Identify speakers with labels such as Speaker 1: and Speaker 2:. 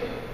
Speaker 1: care.